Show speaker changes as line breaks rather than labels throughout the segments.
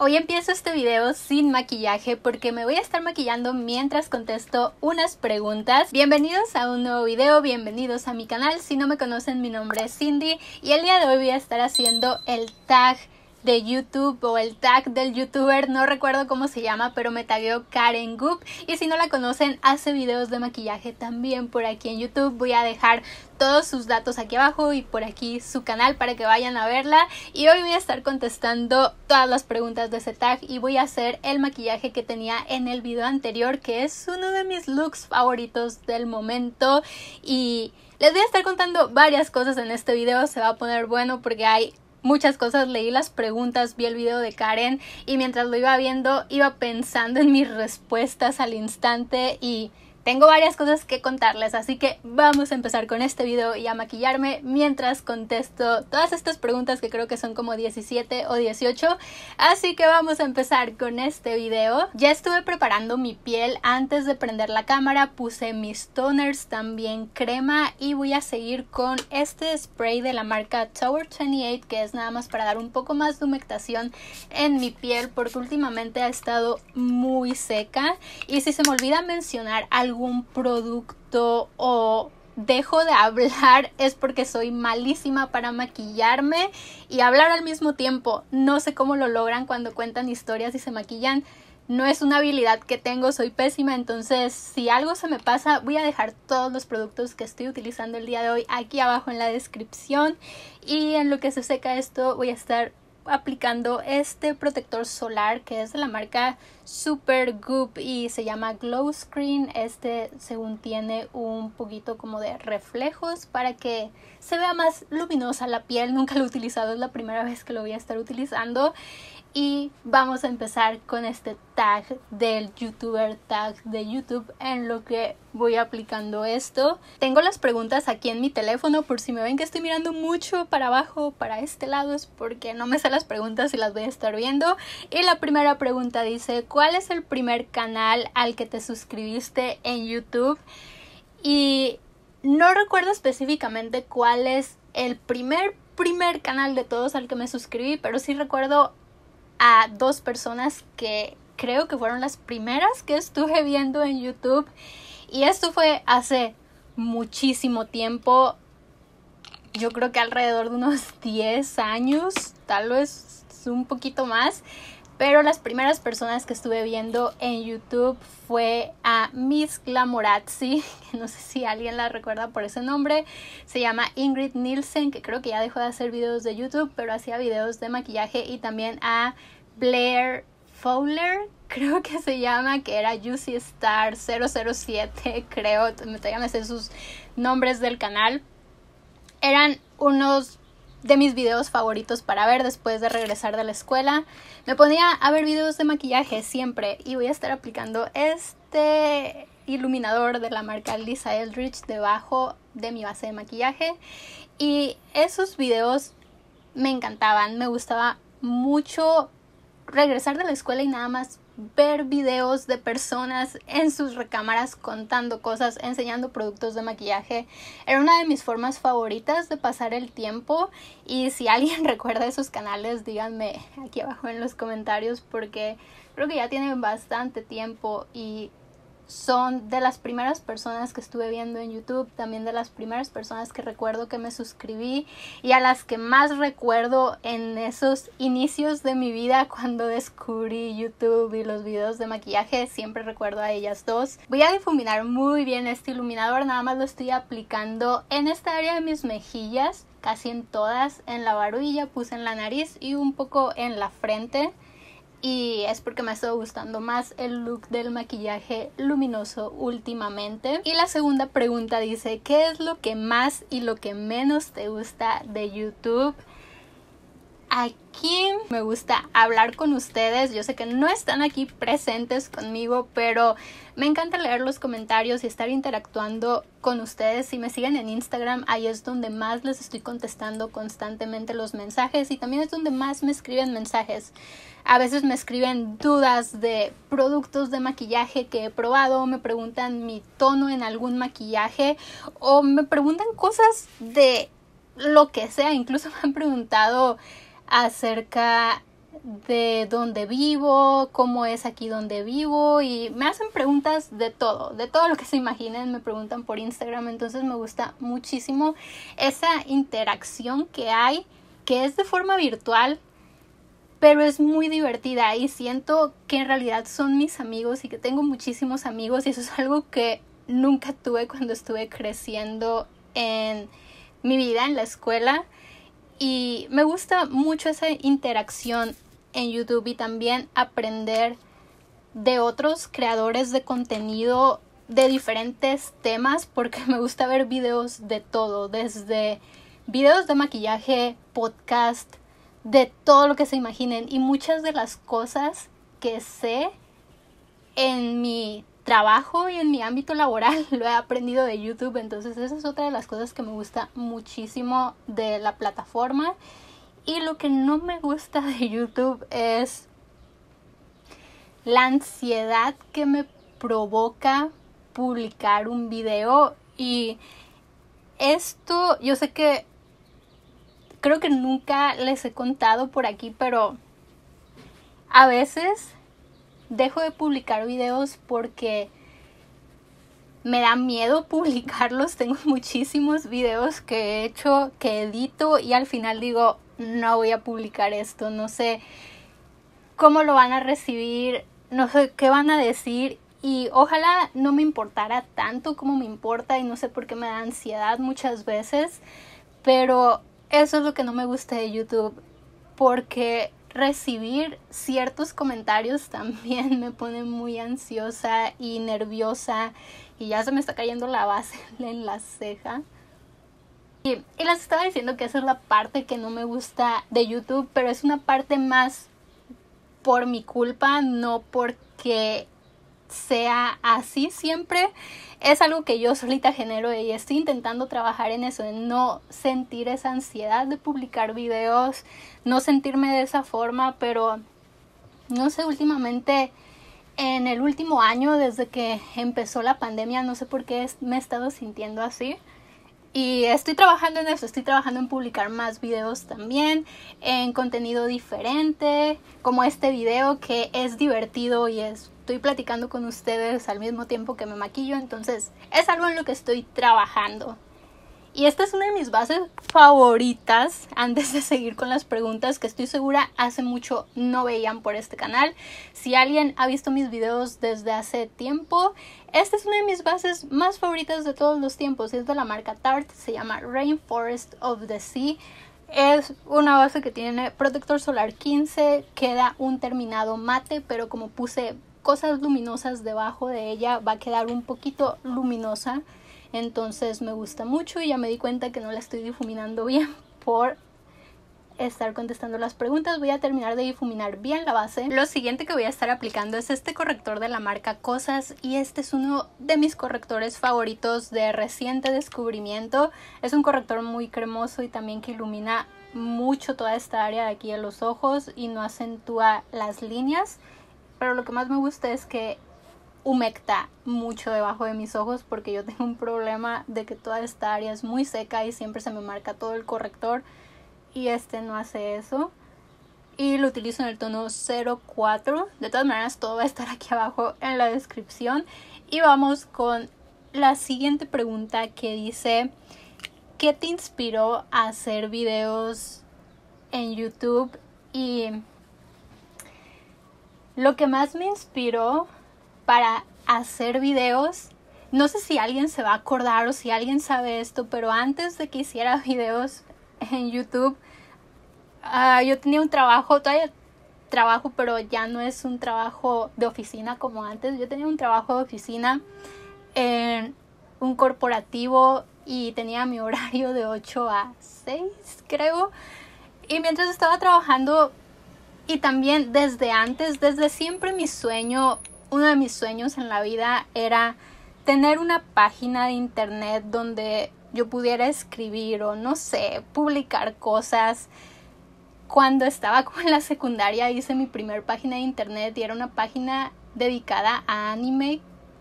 Hoy empiezo este video sin maquillaje porque me voy a estar maquillando mientras contesto unas preguntas. Bienvenidos a un nuevo video, bienvenidos a mi canal. Si no me conocen, mi nombre es Cindy y el día de hoy voy a estar haciendo el tag de YouTube o el tag del youtuber, no recuerdo cómo se llama, pero me tagueó Karen Goop. Y si no la conocen hace videos de maquillaje también por aquí en YouTube, voy a dejar todos sus datos aquí abajo y por aquí su canal para que vayan a verla. Y hoy voy a estar contestando todas las preguntas de ese tag y voy a hacer el maquillaje que tenía en el video anterior que es uno de mis looks favoritos del momento. Y les voy a estar contando varias cosas en este video, se va a poner bueno porque hay muchas cosas, leí las preguntas, vi el video de Karen y mientras lo iba viendo iba pensando en mis respuestas al instante y tengo varias cosas que contarles, así que vamos a empezar con este video y a maquillarme mientras contesto todas estas preguntas que creo que son como 17 o 18. Así que vamos a empezar con este video. Ya estuve preparando mi piel antes de prender la cámara, puse mis toners, también crema y voy a seguir con este spray de la marca Tower 28 que es nada más para dar un poco más de humectación en mi piel porque últimamente ha estado muy seca y si se me olvida mencionar algo un producto o dejo de hablar es porque soy malísima para maquillarme y hablar al mismo tiempo. No sé cómo lo logran cuando cuentan historias y se maquillan. No es una habilidad que tengo, soy pésima, entonces si algo se me pasa voy a dejar todos los productos que estoy utilizando el día de hoy aquí abajo en la descripción y en lo que se seca esto voy a estar aplicando este protector solar que es de la marca Super Goop y se llama Glow Screen. Este según tiene un poquito como de reflejos para que se vea más luminosa la piel. Nunca lo he utilizado, es la primera vez que lo voy a estar utilizando y vamos a empezar con este tag del youtuber tag de YouTube en lo que voy aplicando esto. Tengo las preguntas aquí en mi teléfono por si me ven que estoy mirando mucho para abajo, para este lado es porque no me sé las preguntas y las voy a estar viendo. Y la primera pregunta dice, ¿cuál es el primer canal al que te suscribiste en YouTube? Y no recuerdo específicamente cuál es el primer primer canal de todos al que me suscribí, pero sí recuerdo a dos personas que creo que fueron las primeras que estuve viendo en YouTube. Y esto fue hace muchísimo tiempo. Yo creo que alrededor de unos 10 años, tal vez un poquito más. Pero las primeras personas que estuve viendo en YouTube fue a Miss Glamorazzi, que no sé si alguien la recuerda por ese nombre. Se llama Ingrid Nielsen, que creo que ya dejó de hacer videos de YouTube, pero hacía videos de maquillaje. Y también a Blair Fowler, creo que se llama, que era Juicy Star 007, creo, me me sé sus nombres del canal. Eran unos de mis videos favoritos para ver después de regresar de la escuela. Me ponía a ver videos de maquillaje siempre y voy a estar aplicando este iluminador de la marca Lisa Eldridge debajo de mi base de maquillaje y esos videos me encantaban, me gustaba mucho regresar de la escuela y nada más ver videos de personas en sus recámaras contando cosas, enseñando productos de maquillaje. Era una de mis formas favoritas de pasar el tiempo y si alguien recuerda esos canales, díganme aquí abajo en los comentarios porque creo que ya tienen bastante tiempo y son de las primeras personas que estuve viendo en YouTube, también de las primeras personas que recuerdo que me suscribí y a las que más recuerdo en esos inicios de mi vida cuando descubrí YouTube y los videos de maquillaje, siempre recuerdo a ellas dos. Voy a difuminar muy bien este iluminador, nada más lo estoy aplicando en esta área de mis mejillas, casi en todas, en la barbilla, puse en la nariz y un poco en la frente y es porque me ha estado gustando más el look del maquillaje luminoso últimamente. Y la segunda pregunta dice, ¿qué es lo que más y lo que menos te gusta de YouTube? Aquí me gusta hablar con ustedes. Yo sé que no están aquí presentes conmigo, pero me encanta leer los comentarios y estar interactuando con ustedes. Si me siguen en Instagram, ahí es donde más les estoy contestando constantemente los mensajes y también es donde más me escriben mensajes. A veces me escriben dudas de productos de maquillaje que he probado, me preguntan mi tono en algún maquillaje o me preguntan cosas de lo que sea. Incluso me han preguntado acerca de dónde vivo, cómo es aquí donde vivo y me hacen preguntas de todo, de todo lo que se imaginen, me preguntan por Instagram, entonces me gusta muchísimo esa interacción que hay, que es de forma virtual, pero es muy divertida y siento que en realidad son mis amigos y que tengo muchísimos amigos y eso es algo que nunca tuve cuando estuve creciendo en mi vida en la escuela y me gusta mucho esa interacción en YouTube y también aprender de otros creadores de contenido de diferentes temas porque me gusta ver videos de todo, desde videos de maquillaje, podcast, de todo lo que se imaginen. Y muchas de las cosas que sé en mi trabajo y en mi ámbito laboral lo he aprendido de YouTube, entonces esa es otra de las cosas que me gusta muchísimo de la plataforma. Y lo que no me gusta de YouTube es la ansiedad que me provoca publicar un video. Y esto yo sé que creo que nunca les he contado por aquí, pero a veces dejo de publicar videos porque me da miedo publicarlos. Tengo muchísimos videos que he hecho, que edito y al final digo, no voy a publicar esto, no sé cómo lo van a recibir, no sé qué van a decir y ojalá no me importara tanto como me importa y no sé por qué me da ansiedad muchas veces, pero eso es lo que no me gusta de YouTube porque recibir ciertos comentarios también me pone muy ansiosa y nerviosa y ya se me está cayendo la base en la ceja. Y, les estaba diciendo que esa es la parte que no me gusta de YouTube, pero es una parte más por mi culpa, no porque sea así siempre. Es algo que yo solita genero y estoy intentando trabajar en eso, en no sentir esa ansiedad de publicar videos, no sentirme de esa forma, pero no sé, últimamente en el último año, desde que empezó la pandemia, no sé por qué me he estado sintiendo así. Y estoy trabajando en eso, estoy trabajando en publicar más videos también, en contenido diferente, como este video que es divertido y estoy platicando con ustedes al mismo tiempo que me maquillo, entonces es algo en lo que estoy trabajando. Y esta es una de mis bases favoritas antes de seguir con las preguntas que estoy segura hace mucho no veían por este canal. Si alguien ha visto mis videos desde hace tiempo, esta es una de mis bases más favoritas de todos los tiempos. Es de la marca Tarte, se llama Rainforest of the Sea. Es una base que tiene protector solar 15, queda un terminado mate, pero como puse cosas luminosas debajo de ella, va a quedar un poquito luminosa. Entonces me gusta mucho y ya me di cuenta que no la estoy difuminando bien por estar contestando las preguntas. Voy a terminar de difuminar bien la base. Lo siguiente que voy a estar aplicando es este corrector de la marca Cosas y este es uno de mis correctores favoritos de reciente descubrimiento. Es un corrector muy cremoso y también que ilumina mucho toda esta área de aquí de los ojos y no acentúa las líneas. Pero lo que más me gusta es que humecta mucho debajo de mis ojos porque yo tengo un problema de que toda esta área es muy seca y siempre se me marca todo el corrector y este no hace eso. Y lo utilizo en el tono 04 de todas maneras todo va a estar aquí abajo en la descripción. Y vamos con la siguiente pregunta que dice ¿qué te inspiró a hacer videos en YouTube? y lo que más me inspiró para hacer videos. No sé si alguien se va a acordar o si alguien sabe esto, pero antes de que hiciera videos en YouTube, ah, yo tenía un trabajo, todavía trabajo, pero ya no es un trabajo de oficina como antes. Yo tenía un trabajo de oficina en un corporativo y tenía mi horario de 8 a 6, creo. Y mientras estaba trabajando, y también desde antes, desde siempre mi sueño uno de mis sueños en la vida era tener una página de internet donde yo pudiera escribir o no sé, publicar cosas. Cuando estaba con la secundaria hice mi primer página de internet y era una página dedicada a anime,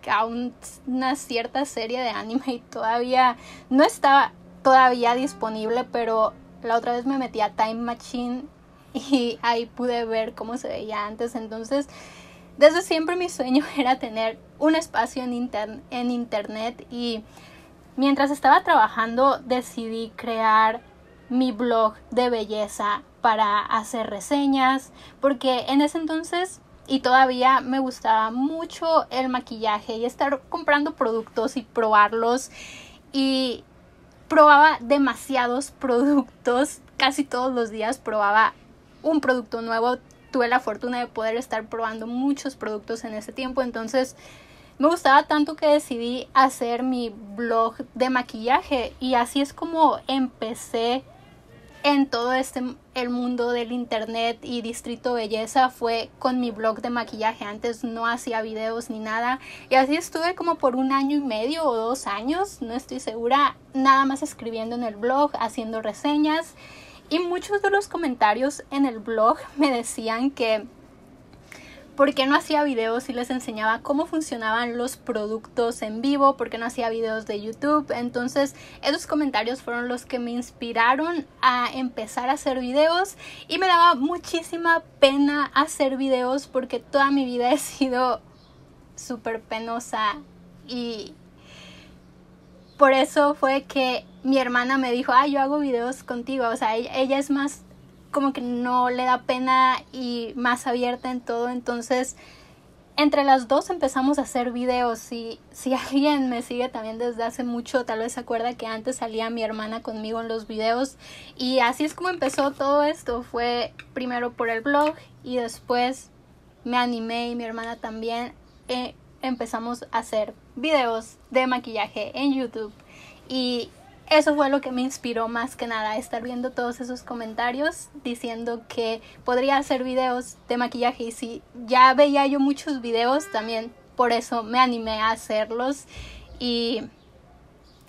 a una cierta serie de anime y todavía no estaba todavía disponible, pero la otra vez me metí a Time Machine y ahí pude ver cómo se veía antes. Entonces, desde siempre mi sueño era tener un espacio en, internet y mientras estaba trabajando decidí crear mi blog de belleza para hacer reseñas porque en ese entonces y todavía me gustaba mucho el maquillaje y estar comprando productos y probarlos y probaba demasiados productos casi todos los días probaba un producto nuevo tuve la fortuna de poder estar probando muchos productos en ese tiempo entonces me gustaba tanto que decidí hacer mi blog de maquillaje y así es como empecé en todo este el mundo del internet y distrito belleza fue con mi blog de maquillaje. Antes no hacía videos ni nada y así estuve como por un año y medio o dos años no estoy segura nada más escribiendo en el blog haciendo reseñas y muchos de los comentarios en el blog me decían que por qué no hacía videos y les enseñaba cómo funcionaban los productos en vivo, por qué no hacía videos de YouTube. Entonces, esos comentarios fueron los que me inspiraron a empezar a hacer videos y me daba muchísima pena hacer videos porque toda mi vida he sido súper penosa y por eso fue que mi hermana me dijo, ah, yo hago videos contigo, o sea, ella es más como que no le da pena y más abierta en todo. Entonces, entre las dos empezamos a hacer videos y si alguien me sigue también desde hace mucho, tal vez se acuerda que antes salía mi hermana conmigo en los videos y así es como empezó todo esto. Fue primero por el blog y después me animé y mi hermana también eh, empezamos a hacer videos de maquillaje en YouTube. Y eso fue lo que me inspiró más que nada, estar viendo todos esos comentarios diciendo que podría hacer videos de maquillaje. Y si ya veía yo muchos videos también por eso me animé a hacerlos. Y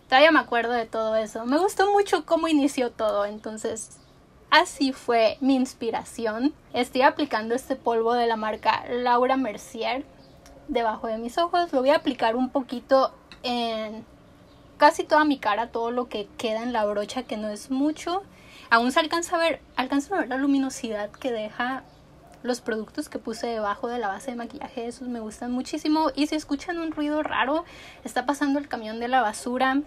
todavía me acuerdo de todo eso. Me gustó mucho cómo inició todo, entonces así fue mi inspiración. Estoy aplicando este polvo de la marca Laura Mercier debajo de mis ojos. Lo voy a aplicar un poquito en casi toda mi cara, todo lo que queda en la brocha, que no es mucho. Aún se alcanza a ver, alcanza a ver la luminosidad que deja los productos que puse debajo de la base de maquillaje, esos me gustan muchísimo. Y si escuchan un ruido raro, está pasando el camión de la basura.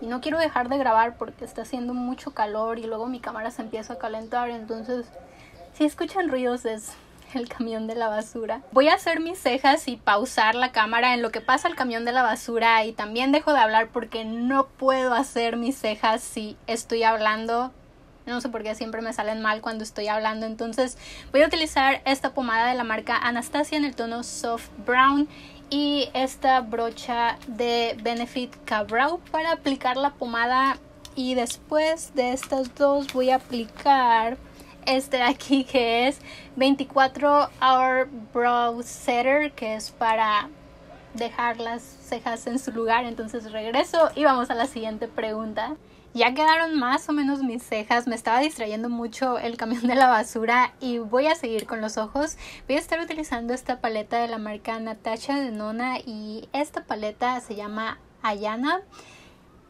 Y no quiero dejar de grabar porque está haciendo mucho calor y luego mi cámara se empieza a calentar. Entonces, si escuchan ruidos es el camión de la basura. Voy a hacer mis cejas y pausar la cámara en lo que pasa el camión de la basura y también dejo de hablar porque no puedo hacer mis cejas si estoy hablando. No sé por qué siempre me salen mal cuando estoy hablando. Entonces voy a utilizar esta pomada de la marca Anastasia en el tono Soft Brown y esta brocha de Benefit Cabrow para aplicar la pomada y después de estas dos voy a aplicar este de aquí que es 24 Hour Brow Setter, que es para dejar las cejas en su lugar. Entonces regreso y vamos a la siguiente pregunta. Ya quedaron más o menos mis cejas, me estaba distrayendo mucho el camión de la basura y voy a seguir con los ojos. Voy a estar utilizando esta paleta de la marca Natasha de Nona y esta paleta se llama Ayana.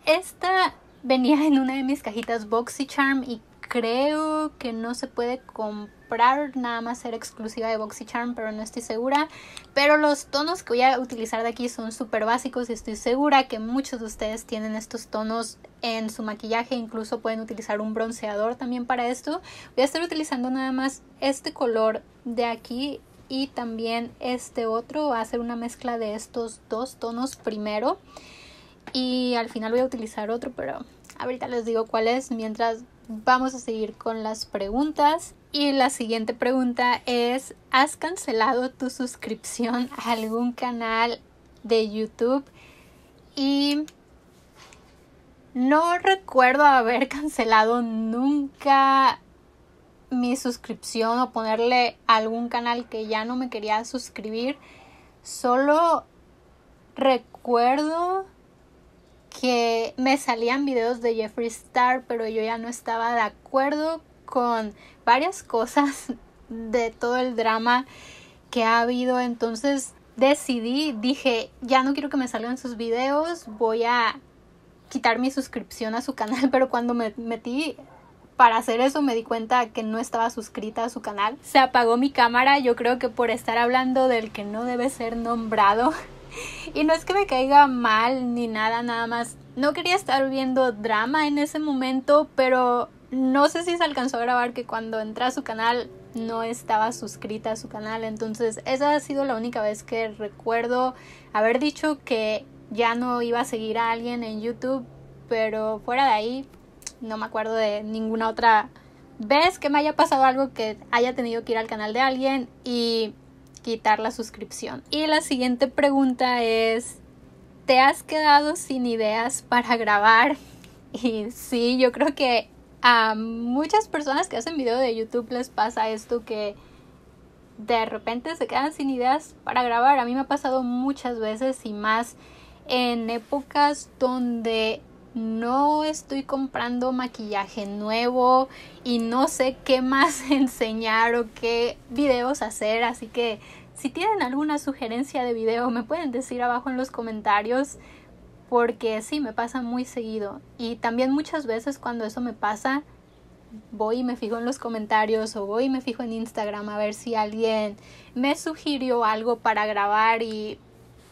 Esta venía en una de mis cajitas BoxyCharm y creo que no se puede comprar, nada más ser exclusiva de BoxyCharm, pero no estoy segura. Pero los tonos que voy a utilizar de aquí son súper básicos y estoy segura que muchos de ustedes tienen estos tonos en su maquillaje, incluso pueden utilizar un bronceador también para esto. Voy a estar utilizando nada más este color de aquí y también este otro, va a ser una mezcla de estos dos tonos primero y al final voy a utilizar otro, pero ahorita les digo cuál es mientras vamos a seguir con las preguntas. Y la siguiente pregunta es, ¿has cancelado tu suscripción a algún canal de YouTube? Y no recuerdo haber cancelado nunca mi suscripción o ponerle algún canal que ya no me quería suscribir. Solo recuerdo que me salían videos de Jeffree Star, pero yo ya no estaba de acuerdo con varias cosas de todo el drama que ha habido. Entonces decidí, dije, ya no quiero que me salgan sus videos, voy a quitar mi suscripción a su canal, pero cuando me metí para hacer eso me di cuenta que no estaba suscrita a su canal. Se apagó mi cámara, yo creo que por estar hablando del que no debe ser nombrado. Y no es que me caiga mal ni nada, nada más. No quería estar viendo drama en ese momento, pero no sé si se alcanzó a grabar que cuando entré a su canal no estaba suscrita a su canal. Entonces esa ha sido la única vez que recuerdo haber dicho que ya no iba a seguir a alguien en YouTube. Pero fuera de ahí, no me acuerdo de ninguna otra vez que me haya pasado algo que haya tenido que ir al canal de alguien y quitar la suscripción. Y la siguiente pregunta es, ¿te has quedado sin ideas para grabar? Y sí, yo creo que a muchas personas que hacen video de YouTube les pasa esto que de repente se quedan sin ideas para grabar. A mí me ha pasado muchas veces y más en épocas donde no estoy comprando maquillaje nuevo y no sé qué más enseñar o qué videos hacer. Así que si tienen alguna sugerencia de video me pueden decir abajo en los comentarios porque sí, me pasa muy seguido. Y también muchas veces cuando eso me pasa, voy y me fijo en los comentarios o voy y me fijo en Instagram a ver si alguien me sugirió algo para grabar y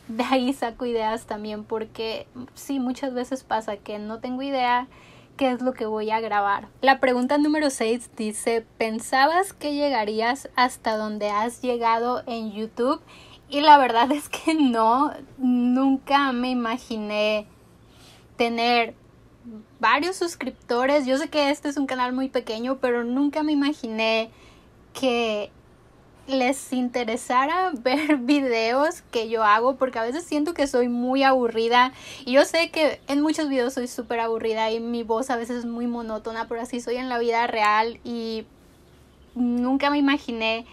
de ahí saco ideas también porque sí, muchas veces pasa que no tengo idea qué es lo que voy a grabar. La pregunta número 6 dice, ¿pensabas que llegarías hasta donde has llegado en YouTube? Y la verdad es que no, nunca me imaginé tener varios suscriptores. Yo sé que este es un canal muy pequeño, pero nunca me imaginé que les interesara ver videos que yo hago porque a veces siento que soy muy aburrida y yo sé que en muchos videos soy súper aburrida y mi voz a veces es muy monótona pero así soy en la vida real y nunca me imaginé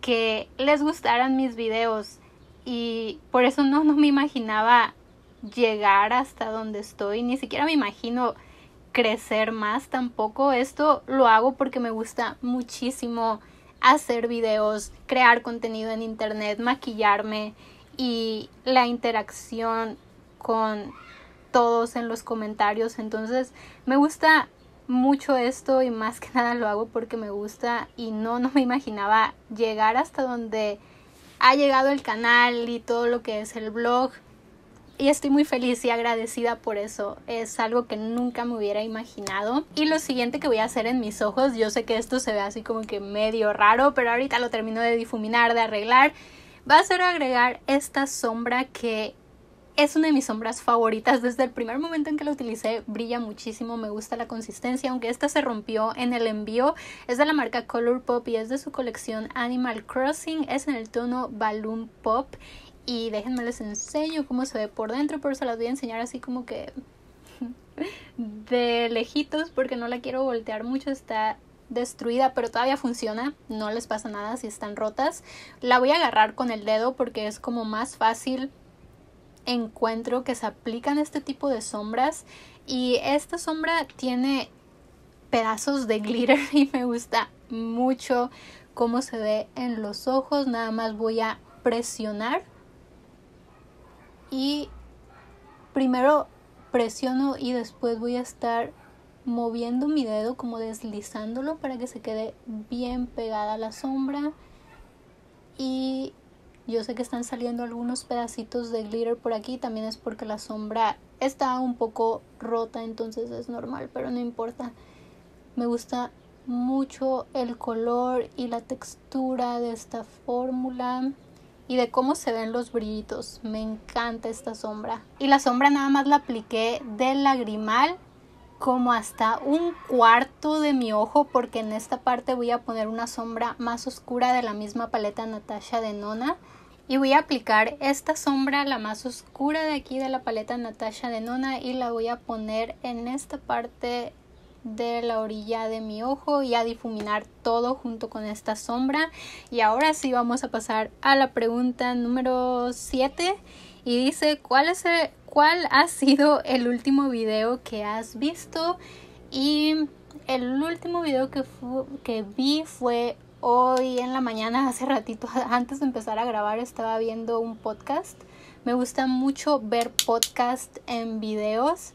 que les gustaran mis videos y por eso no, no me imaginaba llegar hasta donde estoy, ni siquiera me imagino crecer más tampoco. Esto lo hago porque me gusta muchísimo hacer videos, crear contenido en internet, maquillarme y la interacción con todos en los comentarios. Entonces me gusta mucho esto y más que nada lo hago porque me gusta y no, no me imaginaba llegar hasta donde ha llegado el canal y todo lo que es el blog. Y estoy muy feliz y agradecida por eso. Es algo que nunca me hubiera imaginado. Y lo siguiente que voy a hacer en mis ojos, yo sé que esto se ve así como que medio raro, pero ahorita lo termino de difuminar, de arreglar. Va a ser agregar esta sombra que es una de mis sombras favoritas. Desde el primer momento en que la utilicé, brilla muchísimo. Me gusta la consistencia, aunque esta se rompió en el envío. Es de la marca Color Pop y es de su colección Animal Crossing. Es en el tono Balloon Pop. Y déjenme les enseño cómo se ve por dentro, pero se las voy a enseñar así como que de lejitos porque no la quiero voltear mucho. Está destruida, pero todavía funciona, no les pasa nada si están rotas. La voy a agarrar con el dedo porque es como más fácil encuentro que se aplican este tipo de sombras y esta sombra tiene pedazos de glitter y me gusta mucho cómo se ve en los ojos nada más voy a presionar y primero presiono y después voy a estar moviendo mi dedo como deslizándolo para que se quede bien pegada la sombra y yo sé que están saliendo algunos pedacitos de glitter por aquí, también es porque la sombra está un poco rota, entonces es normal, pero no importa. Me gusta mucho el color y la textura de esta fórmula y de cómo se ven los brillitos. Me encanta esta sombra. Y la sombra nada más la apliqué del lagrimal como hasta un cuarto de mi ojo porque en esta parte voy a poner una sombra más oscura de la misma paleta Natasha de Nona y voy a aplicar esta sombra, la más oscura de aquí de la paleta Natasha de Nona y la voy a poner en esta parte de la orilla de mi ojo y a difuminar todo junto con esta sombra. Y ahora sí vamos a pasar a la pregunta número 7 y dice ¿cuál, es ¿cuál ha sido el último video que has visto? Y el último video que, que vi fue Hoy en la mañana, hace ratito, antes de empezar a grabar, estaba viendo un podcast. Me gusta mucho ver podcast en videos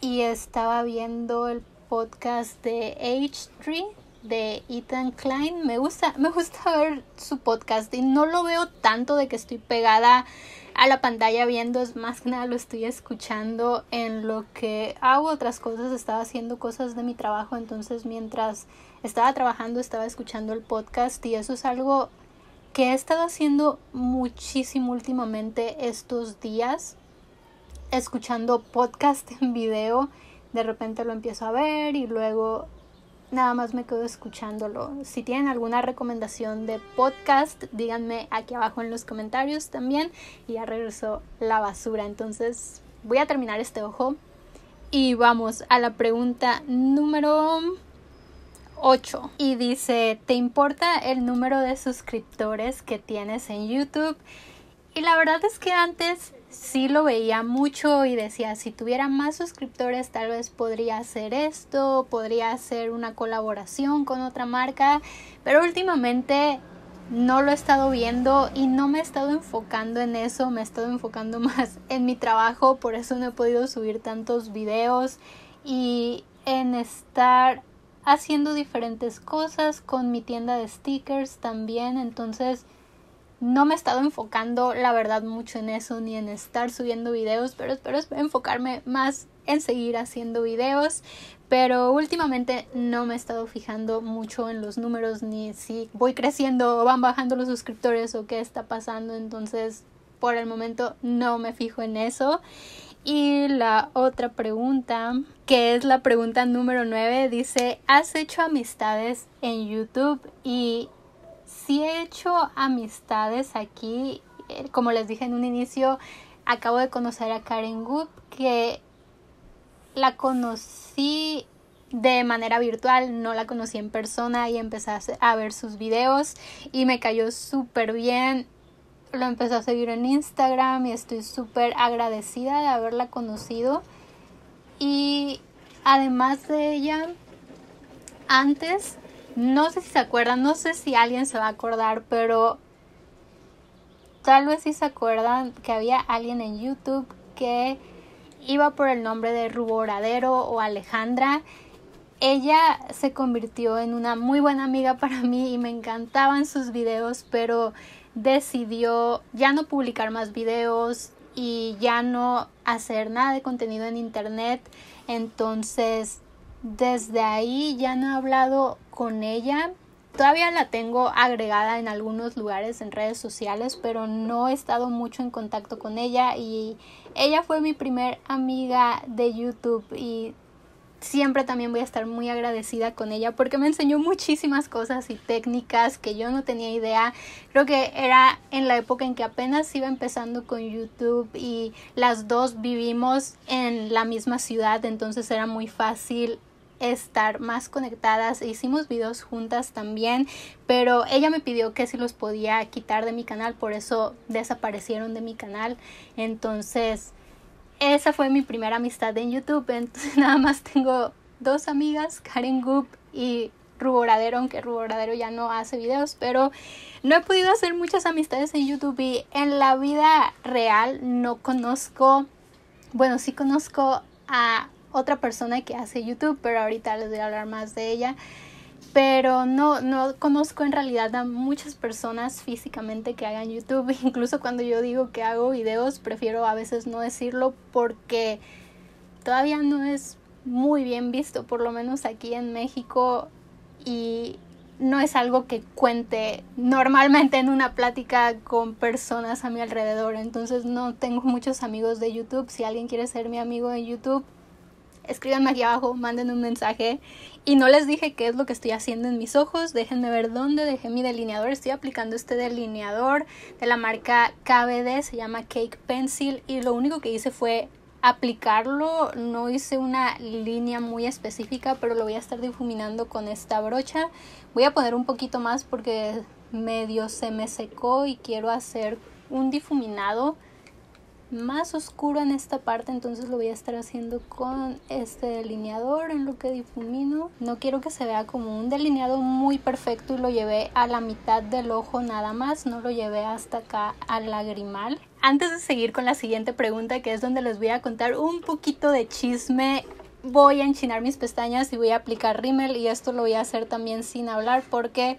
y estaba viendo el podcast de H3 de Ethan Klein. Me gusta, me gusta ver su podcast y no lo veo tanto de que estoy pegada a la pantalla viendo, es más que nada lo estoy escuchando en lo que hago otras cosas, estaba haciendo cosas de mi trabajo, entonces mientras estaba trabajando estaba escuchando el podcast y eso es algo que he estado haciendo muchísimo últimamente estos días, escuchando podcast en video, de repente lo empiezo a ver y luego nada más me quedo escuchándolo. Si tienen alguna recomendación de podcast, díganme aquí abajo en los comentarios también. Y ya regresó la basura. Entonces voy a terminar este ojo. Y vamos a la pregunta número 8. Y dice, ¿te importa el número de suscriptores que tienes en YouTube? Y la verdad es que antes sí lo veía mucho y decía, si tuviera más suscriptores tal vez podría hacer esto, podría hacer una colaboración con otra marca, pero últimamente no lo he estado viendo y no me he estado enfocando en eso, me he estado enfocando más en mi trabajo, por eso no he podido subir tantos videos y en estar haciendo diferentes cosas con mi tienda de stickers también, entonces no me he estado enfocando, la verdad, mucho en eso, ni en estar subiendo videos, pero espero enfocarme más en seguir haciendo videos. Pero últimamente no me he estado fijando mucho en los números, ni si voy creciendo o van bajando los suscriptores o qué está pasando. Entonces, por el momento no me fijo en eso. Y la otra pregunta, que es la pregunta número 9, dice, ¿has hecho amistades en YouTube? Y he hecho amistades aquí. Eh, como les dije en un inicio, acabo de conocer a Karen Goop, que la conocí de manera virtual, no la conocí en persona y empecé a ver sus videos y me cayó súper bien. Lo empecé a seguir en Instagram y estoy súper agradecida de haberla conocido. Y además de ella, antes no sé si se acuerdan, no sé si alguien se va a acordar, pero tal vez si se acuerdan que había alguien en YouTube que iba por el nombre de Ruboradero o Alejandra. Ella se convirtió en una muy buena amiga para mí y me encantaban sus videos, pero decidió ya no publicar más videos y ya no hacer nada de contenido en internet. Entonces desde ahí ya no he hablado con ella. Todavía la tengo agregada en algunos lugares en redes sociales, pero no he estado mucho en contacto con ella y ella fue mi primer amiga de YouTube y siempre también voy a estar muy agradecida con ella porque me enseñó muchísimas cosas y técnicas que yo no tenía idea. Creo que era en la época en que apenas iba empezando con YouTube y las dos vivimos en la misma ciudad, entonces era muy fácil estar más conectadas. Hicimos videos juntas también, pero ella me pidió que si los podía quitar de mi canal, por eso desaparecieron de mi canal. Entonces, esa fue mi primera amistad en YouTube. Entonces, nada más tengo dos amigas, Karen Goop y Ruboradero, aunque Ruboradero ya no hace videos, pero no he podido hacer muchas amistades en YouTube y en la vida real no conozco, bueno, sí conozco a otra persona que hace YouTube, pero ahorita les voy a hablar más de ella. Pero no, no conozco en realidad a muchas personas físicamente que hagan YouTube. Incluso cuando yo digo que hago videos, prefiero a veces no decirlo porque todavía no es muy bien visto, por lo menos aquí en México. Y no es algo que cuente normalmente en una plática con personas a mi alrededor. Entonces no tengo muchos amigos de YouTube. Si alguien quiere ser mi amigo de YouTube, escríbanme aquí abajo, manden un mensaje. Y no les dije qué es lo que estoy haciendo en mis ojos. Déjenme ver dónde dejé mi delineador. Estoy aplicando este delineador de la marca KBD, se llama Cake Pencil. Y lo único que hice fue aplicarlo. No hice una línea muy específica, pero lo voy a estar difuminando con esta brocha. Voy a poner un poquito más porque medio se me secó y quiero hacer un difuminado más oscuro en esta parte entonces lo voy a estar haciendo con este delineador en lo que difumino. No quiero que se vea como un delineado muy perfecto y lo llevé a la mitad del ojo nada más no lo llevé hasta acá al lagrimal. Antes de seguir con la siguiente pregunta que es donde les voy a contar un poquito de chisme voy a enchinar mis pestañas y voy a aplicar rímel y esto lo voy a hacer también sin hablar porque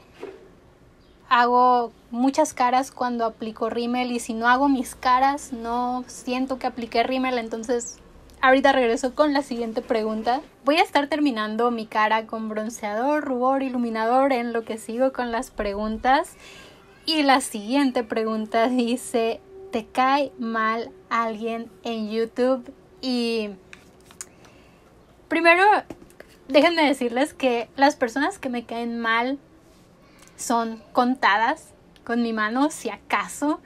hago muchas caras cuando aplico rímel y si no hago mis caras no siento que apliqué rímel entonces ahorita regreso con la siguiente pregunta. Voy a estar terminando mi cara con bronceador rubor iluminador en lo que sigo con las preguntas. Y la siguiente pregunta dice te cae mal alguien en YouTube y primero déjenme decirles que las personas que me caen mal son contadas con mi mano, si acaso.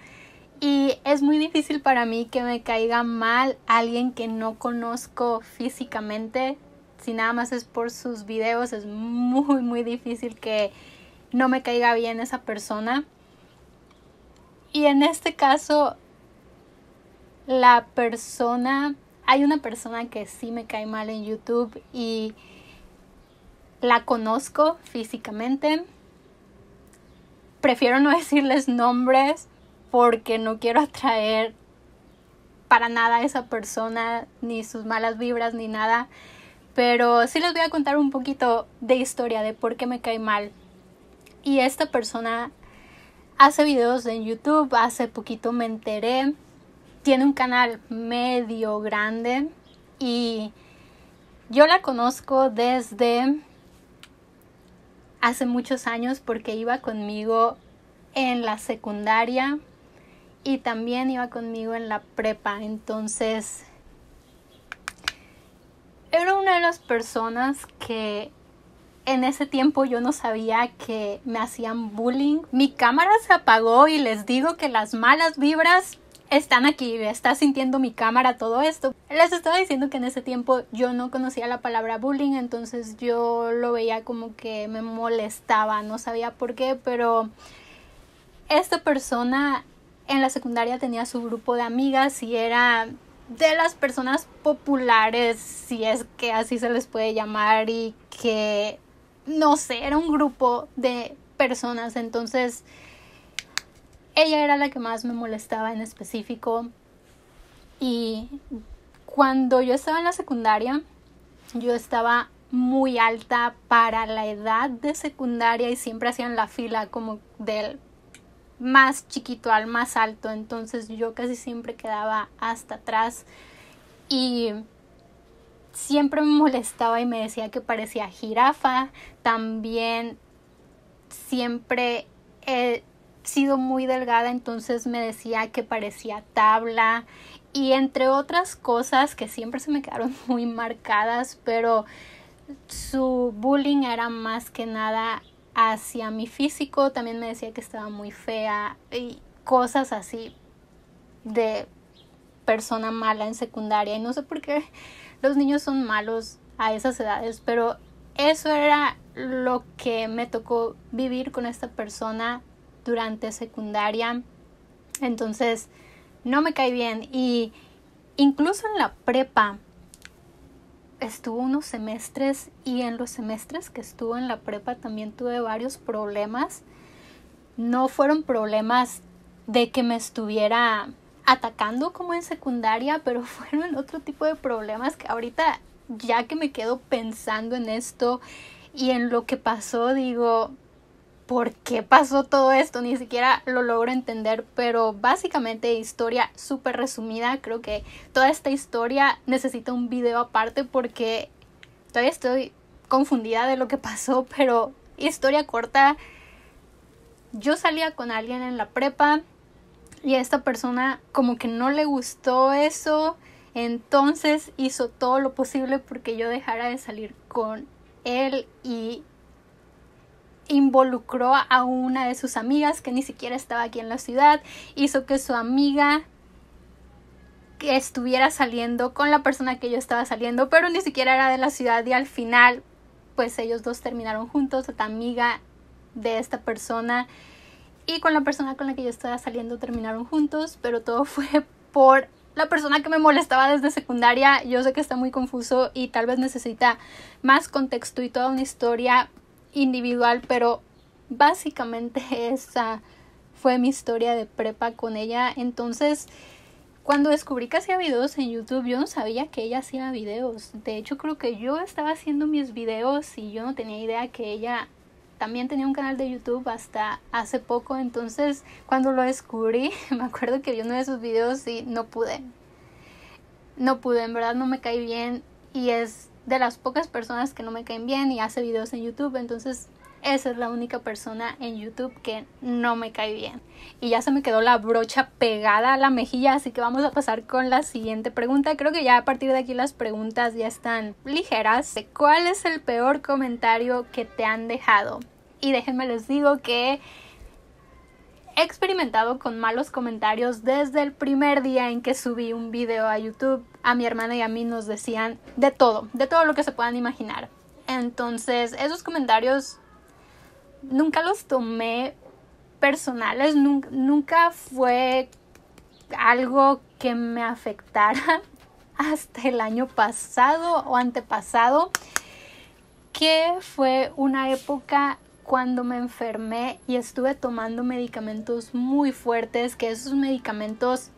Y es muy difícil para mí que me caiga mal alguien que no conozco físicamente. Si nada más es por sus videos, es muy, muy difícil que no me caiga bien esa persona. Y en este caso, la persona, hay una persona que sí me cae mal en YouTube y la conozco físicamente prefiero no decirles nombres porque no quiero atraer para nada a esa persona, ni sus malas vibras, ni nada. Pero sí les voy a contar un poquito de historia de por qué me cae mal. Y esta persona hace videos en YouTube, hace poquito me enteré. Tiene un canal medio grande y yo la conozco desde hace muchos años porque iba conmigo en la secundaria y también iba conmigo en la prepa. Entonces, era una de las personas que en ese tiempo yo no sabía que me hacían bullying. Mi cámara se apagó y les digo que las malas vibras están aquí, está sintiendo mi cámara todo esto. Les estaba diciendo que en ese tiempo yo no conocía la palabra bullying, entonces yo lo veía como que me molestaba, no sabía por qué, pero esta persona en la secundaria tenía su grupo de amigas y era de las personas populares, si es que así se les puede llamar, y que, no sé, era un grupo de personas, entonces ella era la que más me molestaba en específico. Y cuando yo estaba en la secundaria, yo estaba muy alta para la edad de secundaria y siempre hacían la fila como del más chiquito al más alto. Entonces yo casi siempre quedaba hasta atrás y siempre me molestaba y me decía que parecía jirafa. También siempre sido muy delgada, entonces me decía que parecía tabla y entre otras cosas que siempre se me quedaron muy marcadas, pero su bullying era más que nada hacia mi físico, también me decía que estaba muy fea y cosas así de persona mala en secundaria. Y no sé por qué los niños son malos a esas edades, pero eso era lo que me tocó vivir con esta persona durante secundaria. Entonces, no me cae bien. Y incluso en la prepa, estuvo unos semestres y en los semestres que estuvo en la prepa también tuve varios problemas. No fueron problemas de que me estuviera atacando como en secundaria, pero fueron otro tipo de problemas que ahorita ya que me quedo pensando en esto y en lo que pasó, digo, por qué pasó todo esto, ni siquiera lo logro entender, pero básicamente historia súper resumida, creo que toda esta historia necesita un video aparte porque todavía estoy confundida de lo que pasó, pero historia corta, yo salía con alguien en la prepa y a esta persona como que no le gustó eso, entonces hizo todo lo posible porque yo dejara de salir con él y involucró a una de sus amigas que ni siquiera estaba aquí en la ciudad, hizo que su amiga que estuviera saliendo con la persona que yo estaba saliendo, pero ni siquiera era de la ciudad y al final pues ellos dos terminaron juntos, la amiga de esta persona y con la persona con la que yo estaba saliendo terminaron juntos, pero todo fue por la persona que me molestaba desde secundaria. Yo sé que está muy confuso y tal vez necesita más contexto y toda una historia individual, pero básicamente esa fue mi historia de prepa con ella. Entonces, Cuando descubrí que hacía videos en YouTube, yo no sabía que ella hacía videos. De hecho, creo que yo estaba haciendo mis videos y yo no tenía idea que ella también tenía un canal de YouTube hasta hace poco. Entonces, cuando lo descubrí, me acuerdo que vi uno de sus videos y no pude. No pude, en verdad no me caí bien. Y es de las pocas personas que no me caen bien y hace videos en YouTube. Entonces, esa es la única persona en YouTube que no me cae bien. Y ya se me quedó la brocha pegada a la mejilla, así que vamos a pasar con la siguiente pregunta. Creo que ya a partir de aquí las preguntas ya están ligeras. ¿Cuál es el peor comentario que te han dejado? Y déjenme les digo que he experimentado con malos comentarios desde el primer día en que subí un video a YouTube. A mi hermana y a mí nos decían de todo, de todo lo que se puedan imaginar. Entonces, esos comentarios nunca los tomé personales, nunca, fue algo que me afectara hasta el año pasado o antepasado, que fue una época cuando me enfermé y estuve tomando medicamentos muy fuertes, que esos medicamentos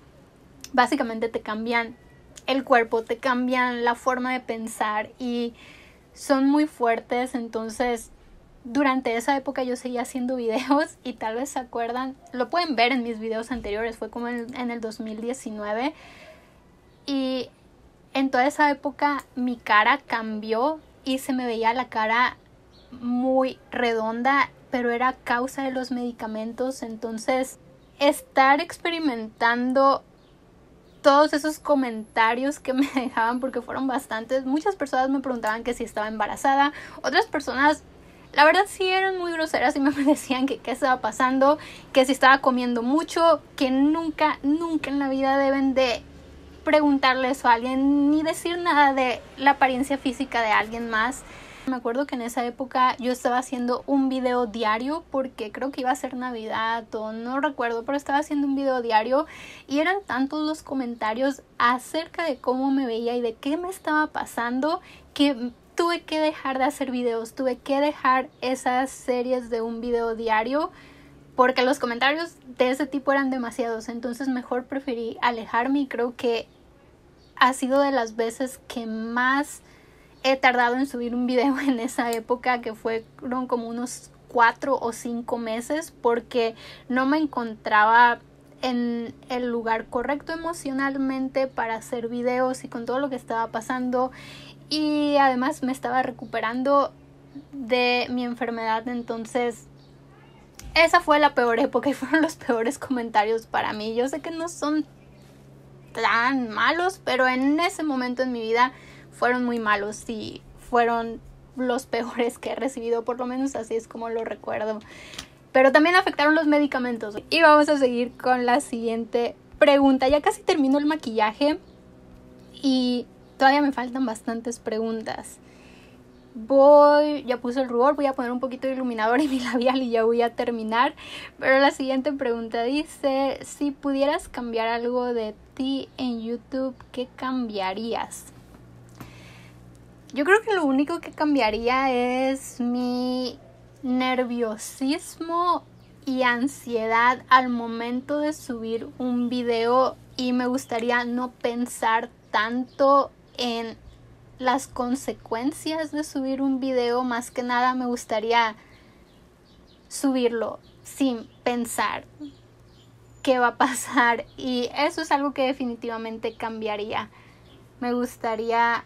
básicamente te cambian el cuerpo, te cambian la forma de pensar y son muy fuertes, entonces durante esa época yo seguía haciendo videos y tal vez se acuerdan, lo pueden ver en mis videos anteriores, fue como en, el 2019 y en toda esa época mi cara cambió y se me veía la cara muy redonda, pero era causa de los medicamentos, entonces estar experimentando todos esos comentarios que me dejaban porque fueron bastantes. Muchas personas me preguntaban que si estaba embarazada, otras personas la verdad sí eran muy groseras y me decían que qué estaba pasando, que si estaba comiendo mucho, que nunca, nunca en la vida deben de preguntarle eso a alguien ni decir nada de la apariencia física de alguien más. Me acuerdo que en esa época yo estaba haciendo un video diario porque creo que iba a ser Navidad o no recuerdo, pero estaba haciendo un video diario y eran tantos los comentarios acerca de cómo me veía y de qué me estaba pasando que tuve que dejar de hacer videos, tuve que dejar esas series de un video diario porque los comentarios de ese tipo eran demasiados, entonces mejor preferí alejarme y creo que ha sido de las veces que más he tardado en subir un video en esa época que fueron como unos cuatro o cinco meses porque no me encontraba en el lugar correcto emocionalmente para hacer videos y con todo lo que estaba pasando. Y además me estaba recuperando de mi enfermedad entonces esa fue la peor época y fueron los peores comentarios para mí. Yo sé que no son tan malos pero en ese momento en mi vida fueron muy malos y fueron los peores que he recibido por lo menos así es como lo recuerdo pero también afectaron los medicamentos y vamos a seguir con la siguiente pregunta ya casi termino el maquillaje y Todavía me faltan bastantes preguntas. Voy, ya puse el rubor, voy a poner un poquito de iluminador en mi labial y ya voy a terminar. Pero la siguiente pregunta dice, si pudieras cambiar algo de ti en YouTube, ¿qué cambiarías? Yo creo que lo único que cambiaría es mi nerviosismo y ansiedad al momento de subir un video y me gustaría no pensar tanto en las consecuencias de subir un video, más que nada me gustaría subirlo sin pensar qué va a pasar y eso es algo que definitivamente cambiaría. Me gustaría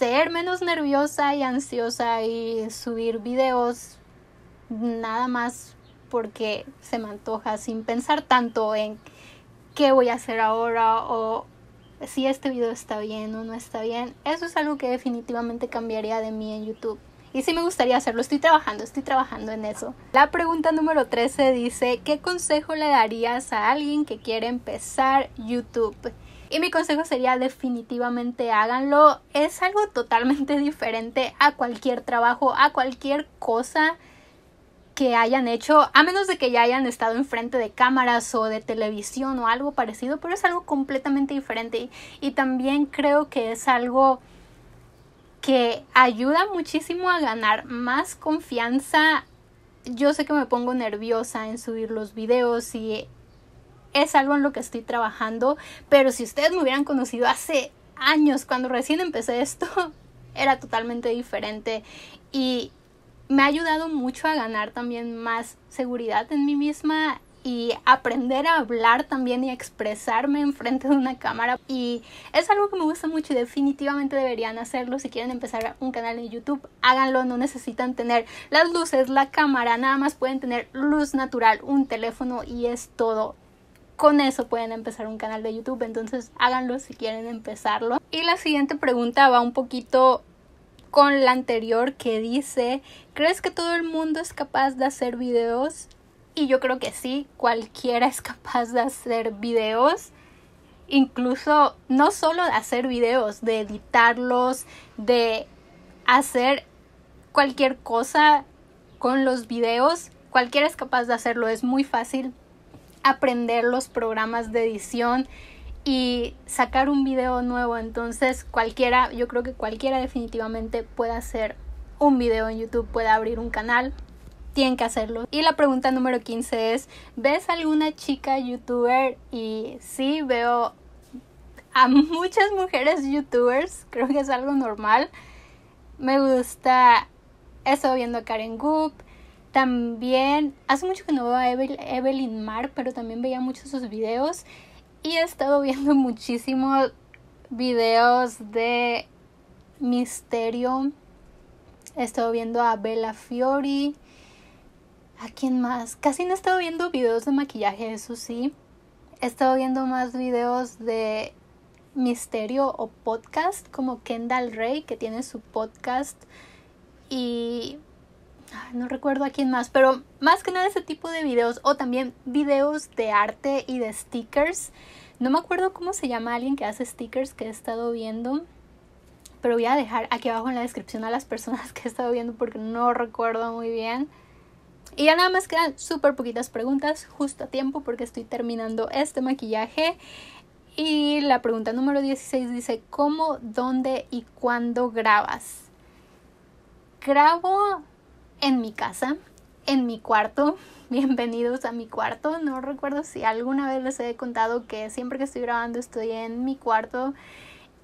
ser menos nerviosa y ansiosa y subir videos nada más porque se me antoja sin pensar tanto en qué voy a hacer ahora o si este video está bien o no está bien. Eso es algo que definitivamente cambiaría de mí en YouTube. Y sí me gustaría hacerlo, estoy trabajando, estoy trabajando en eso. La pregunta número 13 dice, ¿qué consejo le darías a alguien que quiere empezar YouTube? Y mi consejo sería definitivamente háganlo. Es algo totalmente diferente a cualquier trabajo, a cualquier cosa que hayan hecho, a menos de que ya hayan estado enfrente de cámaras o de televisión o algo parecido, pero es algo completamente diferente y, también creo que es algo que ayuda muchísimo a ganar más confianza. Yo sé que me pongo nerviosa en subir los videos y es algo en lo que estoy trabajando, pero si ustedes me hubieran conocido hace años, cuando recién empecé esto, era totalmente diferente. Y me ha ayudado mucho a ganar también más seguridad en mí misma y aprender a hablar también y expresarme enfrente de una cámara. Y es algo que me gusta mucho y definitivamente deberían hacerlo. Si quieren empezar un canal en YouTube háganlo. No necesitan tener las luces la cámara nada más pueden tener luz natural un teléfono y es todo con eso pueden empezar un canal de YouTube entonces háganlo si quieren empezarlo y la siguiente pregunta va un poquito con la anterior que dice ¿crees que todo el mundo es capaz de hacer videos? Y yo creo que sí, cualquiera es capaz de hacer videos. Incluso no solo de hacer videos, de editarlos, de hacer cualquier cosa con los videos. Cualquiera es capaz de hacerlo. Es muy fácil aprender los programas de edición y sacar un video nuevo. Entonces cualquiera, yo creo que cualquiera definitivamente puede hacer un video en YouTube, puede abrir un canal tienen que hacerlo. Y la pregunta número 15 es, ¿ves alguna chica youtuber? Y sí, veo a muchas mujeres youtubers, creo que es algo normal. Me gusta, he estado viendo a Karen Goop, también, hace mucho que no veo a Evelyn Mar, pero también veía muchos sus videos. Y he estado viendo muchísimos videos de misterio. He estado viendo a Bella Fiori. ¿A quién más? Casi no he estado viendo videos de maquillaje, eso sí. He estado viendo más videos de misterio o podcast, como Kendall Ray, que tiene su podcast. Y no recuerdo a quién más, pero más que nada ese tipo de videos. O también videos de arte y de stickers. No me acuerdo cómo se llama alguien que hace stickers que he estado viendo. Pero voy a dejar aquí abajo en la descripción a las personas que he estado viendo porque no recuerdo muy bien. Y ya nada más quedan súper poquitas preguntas, justo a tiempo porque estoy terminando este maquillaje. Y la pregunta número 16 dice, ¿cómo, dónde y cuándo grabas? Grabo en mi casa, en mi cuarto. Bienvenidos a mi cuarto. No recuerdo si alguna vez les he contado que siempre que estoy grabando estoy en mi cuarto.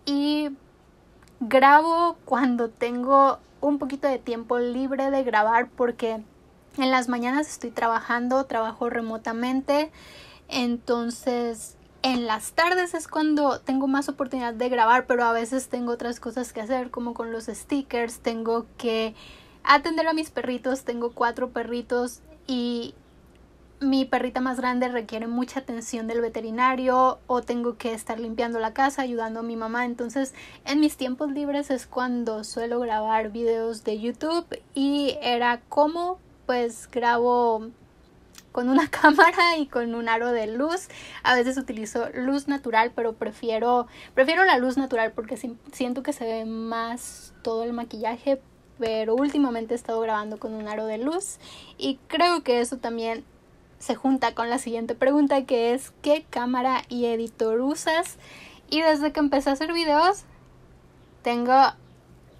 Y grabo cuando tengo un poquito de tiempo libre de grabar porque en las mañanas estoy trabajando, trabajo remotamente, entonces en las tardes es cuando tengo más oportunidad de grabar, pero a veces tengo otras cosas que hacer, como con los stickers, tengo que atender a mis perritos, tengo cuatro perritos y mi perrita más grande requiere mucha atención del veterinario o tengo que estar limpiando la casa, ayudando a mi mamá. Entonces, en mis tiempos libres es cuando suelo grabar videos de YouTube y era como pues grabo con una cámara y con un aro de luz. A veces utilizo luz natural, pero prefiero prefiero la luz natural porque siento que se ve más todo el maquillaje, pero últimamente he estado grabando con un aro de luz y creo que eso también se junta con la siguiente pregunta que es ¿qué cámara y editor usas? Y desde que empecé a hacer videos tengo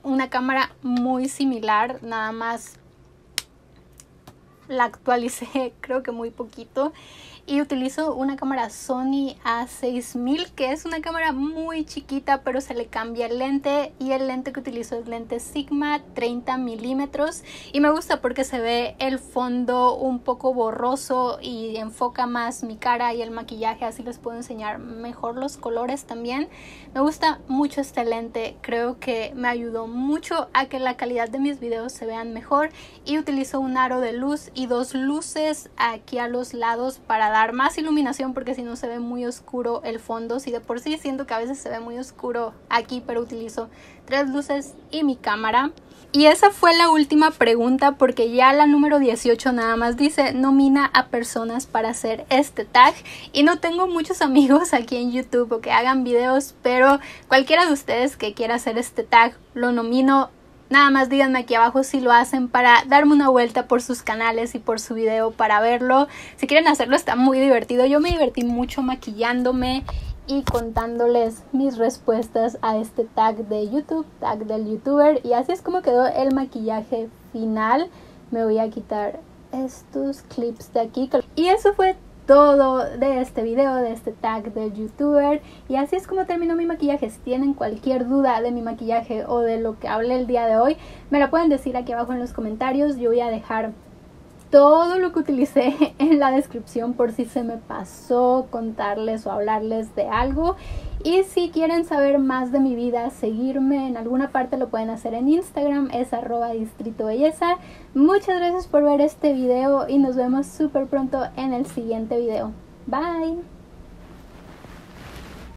una cámara muy similar, nada más la actualicé creo que muy poquito y utilizo una cámara Sony A6000 que es una cámara muy chiquita pero se le cambia el lente y el lente que utilizo es lente Sigma 30 milímetros y me gusta porque se ve el fondo un poco borroso y enfoca más mi cara y el maquillaje así les puedo enseñar mejor los colores también. Me gusta mucho este lente creo que me ayudó mucho a que la calidad de mis videos se vean mejor y utilizo un aro de luz y dos luces aquí a los lados para dar más iluminación porque si no se ve muy oscuro el fondo. Si de por sí siento que a veces se ve muy oscuro aquí, pero utilizo tres luces y mi cámara. Y esa fue la última pregunta porque ya la número 18 nada más dice nomina a personas para hacer este tag y no tengo muchos amigos aquí en YouTube o que hagan videos pero cualquiera de ustedes que quiera hacer este tag lo nomino Nada más díganme aquí abajo si lo hacen para darme una vuelta por sus canales y por su video para verlo. Si quieren hacerlo está muy divertido. Yo me divertí mucho maquillándome y contándoles mis respuestas a este tag de YouTube, tag del youtuber. Y así es como quedó el maquillaje final. Me voy a quitar estos clips de aquí. Y eso fue todo de este video, de este tag del youtuber. Y así es como terminó mi maquillaje. Si tienen cualquier duda de mi maquillaje o de lo que hablé el día de hoy, me la pueden decir aquí abajo en los comentarios. Yo voy a dejar todo lo que utilicé en la descripción por si se me pasó contarles o hablarles de algo. Y si quieren saber más de mi vida, seguirme en alguna parte lo pueden hacer en Instagram, es arroba distrito belleza. Muchas gracias por ver este video y nos vemos súper pronto en el siguiente video. Bye.